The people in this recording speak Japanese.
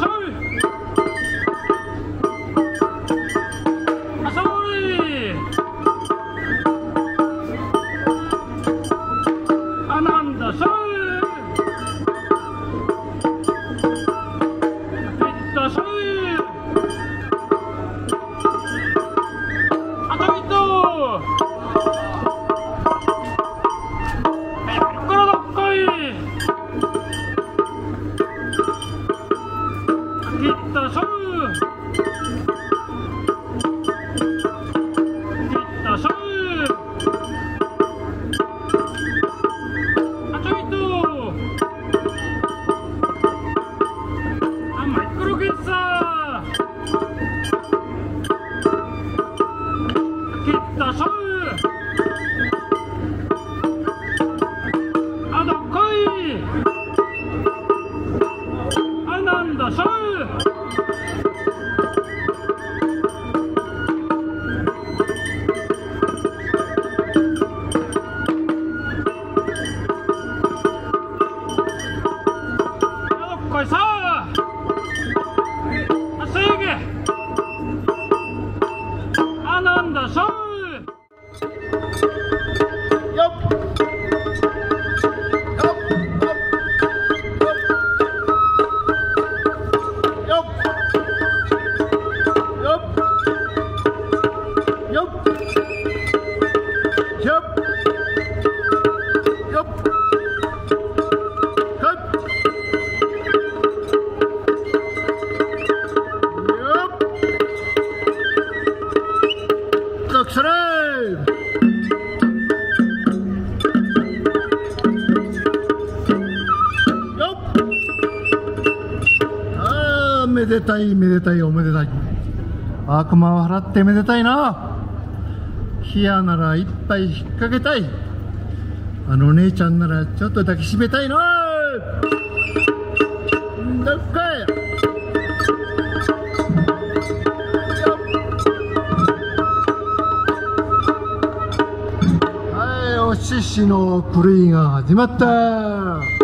めでたいめでたいおめでたい。悪魔を払ってめでたいな。冷やなら一杯引っ掛けたい。あの姉ちゃんならちょっと抱きしめたいな。どっかい。はいお獅子の狂いが始まった。